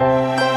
Música